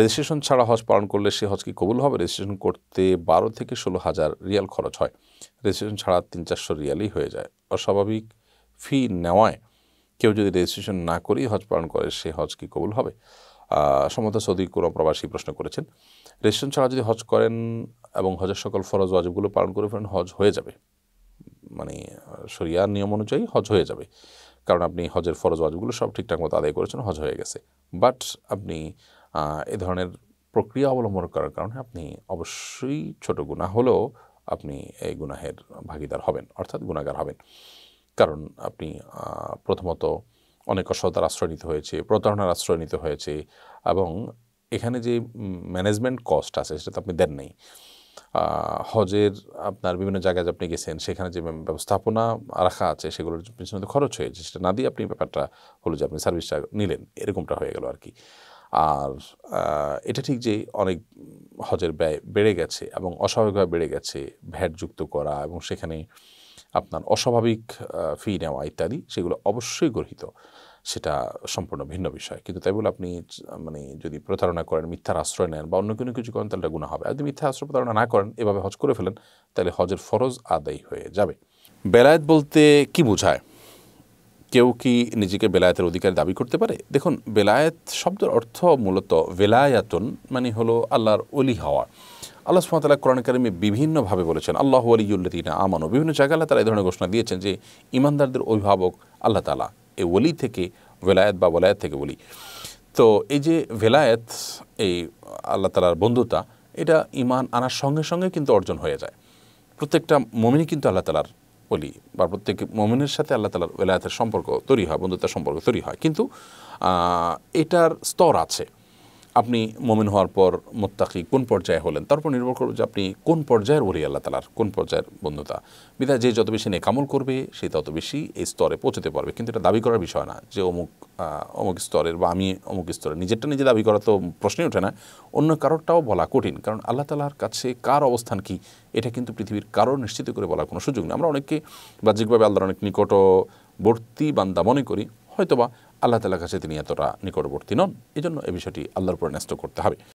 Registration ছাড়া হজ পালন করলে সে হজ কি কবুল হবে? রেজিস্ট্রেশন করতে বারো থেকে ষোলো হাজার রিয়াল খরচ হয়। রেজিস্ট্রেশন ছাড়া তিন চারশো রিয়ালই হয়ে যায়। অস্বাভাবিক ফি নেওয়ায় কেউ যদি রেজিস্ট্রেশন না করেই হজ পালন করে, সে হজ কি কবুল হবে? সমত সৌদি কোনো প্রবাসী প্রশ্ন করেছেন, রেজিস্ট্রেশন ছাড়া যদি হজ করেন এবং হজের সকল ফরজ ওয়াজিবগুলো পালন করে ফেলেন, হজ হয়ে যাবে। মানে শরিয়ার নিয়ম অনুযায়ী হজ হয়ে যাবে। কারণ আপনি হজের ফরজ ওয়াজিবগুলো সব ঠিকঠাক মতো আদায় করেছেন, হজ হয়ে গেছে। বাট আপনি এ ধরনের প্রক্রিয়া অবলম্বন করার কারণে আপনি অবশ্যই ছোট গুণা হলেও আপনি এই গুনাহের ভাগিদার হবেন, অর্থাৎ গুণাগার হবেন। কারণ আপনি প্রথমত অনেক অসতার আশ্রয় নিতে হয়েছে, প্রতারণার আশ্রয় নিতে হয়েছে এবং এখানে যে ম্যানেজমেন্ট কস্ট আছে সেটা তো আপনি দেন নেই। হজের আপনার বিভিন্ন জায়গায় আপনি গেছেন, সেখানে যে ব্যবস্থাপনা রাখা আছে সেগুলোর পিছনে খরচ হয়েছে। সেটা না দিয়ে আপনি ব্যাপারটা হলো যে আপনি সার্ভিসটা নিলেন, এরকমটা হয়ে গেল আর কি। আর এটা ঠিক যে অনেক হজের ব্যয় বেড়ে গেছে এবং অস্বাভাবিকভাবে বেড়ে গেছে ভ্যাট যুক্ত করা এবং সেখানে আপনার অস্বাভাবিক ফি নেওয়া ইত্যাদি, সেগুলো অবশ্যই গর্হিত। সেটা সম্পূর্ণ ভিন্ন বিষয়। কিন্তু তাই বলে আপনি মানে যদি প্রতারণা করেন, মিথ্যার আশ্রয় নেন বা অন্য কোনো কিছু করেন, তাহলে গুণা হবে। যদি মিথ্যা আশ্রয় প্রতারণা না করেন, এভাবে হজ করে ফেলেন, তাহলে হজের ফরজ আদায় হয়ে যাবে। বেলায়েত বলতে কি বোঝায়? কেউ কি নিজেকে বেলায়েতের অধিকার দাবি করতে পারে? দেখুন, বেলায়েত শব্দের অর্থ মূলত বেলায়াতন মানে হলো আল্লাহর অলি হওয়া। আল্লাহ সুমতাল্লাহ কোরআন কারিমে বিভিন্নভাবে বলেছেন, আল্লাহ আলিউল্লাদিনা আমানো। বিভিন্ন জায়গায় আল্লাহ তালা এই ধরনের ঘোষণা দিয়েছেন যে, ইমানদারদের অভিভাবক আল্লাহ তালা এই ওলি থেকে ভেলায়েত বা বলায়েত থেকে বলি তো এই যে ভেলায়েত এই আল্লাহ তালার বন্ধুতা, এটা ইমান আনার সঙ্গে সঙ্গে কিন্তু অর্জন হয়ে যায়। প্রত্যেকটা মমিনই কিন্তু আল্লাহ তালার বলি, বা প্রত্যেক মোমেনের সাথে আল্লাহ তালার ওলায়াতের সম্পর্ক তৈরি হয়, বন্ধুত্বের সম্পর্ক তৈরি হয়। কিন্তু এটার স্তর আছে। আপনি মমিন হওয়ার পর মোত্তাকি কোন পর্যায়ে হলেন? তারপর নির্ভর করবে যে আপনি কোন পর্যায়ের ওলি আল্লাহ তালার কোন পর্যায়ের বন্ধুতা বিধায় যে যত বেশি নেকামল করবে, সে তত বেশি এই স্তরে পৌঁছতে পারবে। কিন্তু এটা দাবি করার বিষয় না যে অমুক অমুক স্তরের বা আমি অমুক স্তরের, নিজেরটা নিজে দাবি করা তো প্রশ্নই ওঠে না। অন্য কারোরটাও বলা কঠিন। কারণ আল্লাহ তালার কাছে কার অবস্থান কি, এটা কিন্তু পৃথিবীর কারও নিশ্চিত করে বলার কোনো সুযোগ নেই। আমরা অনেককে বাহ্যিকভাবে আল্লাহর অনেক নিকটবর্তী বান্দা মনে করি। হয়তোবা আল্লাহ তালার কাছে তিনি এতটা নিকটবর্তী নন। এই জন্য এই বিষয়টি আল্লাহর উপর ন্যস্ত করতে হবে।